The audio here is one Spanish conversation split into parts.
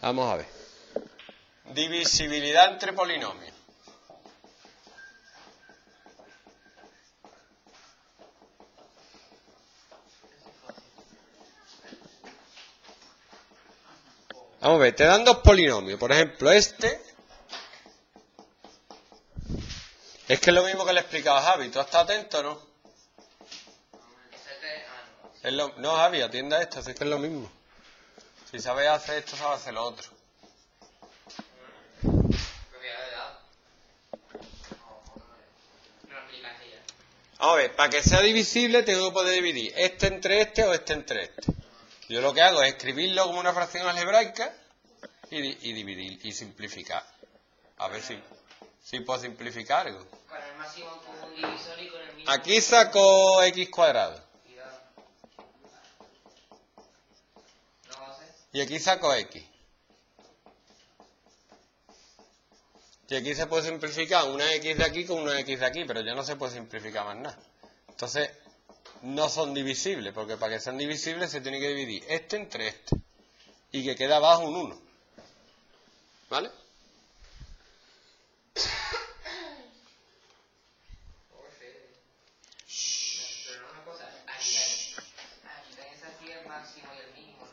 Vamos a ver. Divisibilidad entre polinomios. Vamos a ver, te dan dos polinomios. Por ejemplo, este. Es que es lo mismo que le explicaba Javi. ¿Tú estás atento o no? Es lo, no, Javi, atienda a esto, es que es lo mismo. Si sabes hacer esto, sabes hacer lo otro. A ver, para que sea divisible tengo que poder dividir este entre este o este entre este. Yo lo que hago es escribirlo como una fracción algebraica y, y dividir y simplificar. A ver si, si puedo simplificar algo. Con el máximo común divisor y con el mínimo. Aquí saco x cuadrado Cuidado. ¿No lo haces? Y aquí saco x. Y aquí se puede simplificar una x de aquí con una x de aquí, pero ya no se puede simplificar más nada. Entonces, no son divisibles, porque para que sean divisibles se tiene que dividir este entre este. Y que queda abajo un 1. ¿Vale?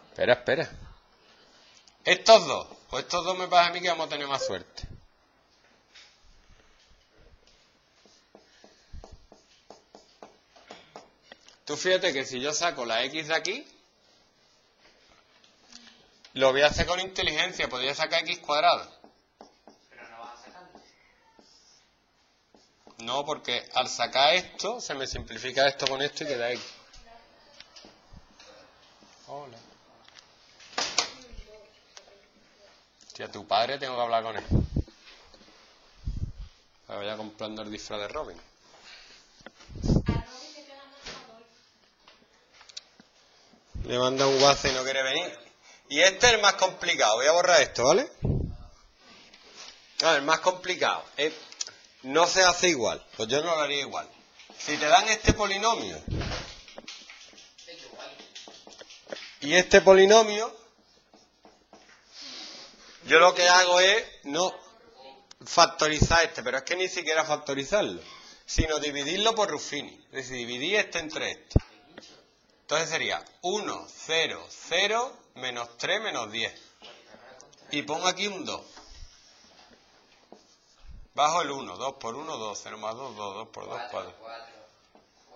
Espera, espera. Estos dos. Pues estos dos me parece a mí que vamos a tener más suerte. Tú fíjate que si yo saco la x de aquí, lo voy a hacer con inteligencia. Podría sacar x cuadrado. Pero no vas a sacarlo. No, porque al sacar esto, se me simplifica esto con esto y queda x. Hola. Hostia, tu padre tengo que hablar con él. Me vaya comprando el disfraz de Robin. Le manda un WhatsApp y no quiere venir. Y este es el más complicado. Voy a borrar esto, ¿vale? Ah, el más complicado. Eh, no se hace igual. Pues yo no lo haría igual. Si te dan este polinomio y este polinomio, yo lo que hago es no factorizar este, pero es que ni siquiera factorizarlo, sino dividirlo por Ruffini. Es decir, dividir este entre este. Entonces sería 1, 0, 0, menos 3, menos 10. Y pongo aquí un 2. Bajo el 1, 2 por 1, 2, 0 más 2, 2, 2 por 2, 4. 4,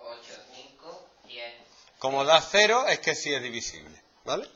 8, 5, 10. Como da 0 es que sí es divisible, ¿vale?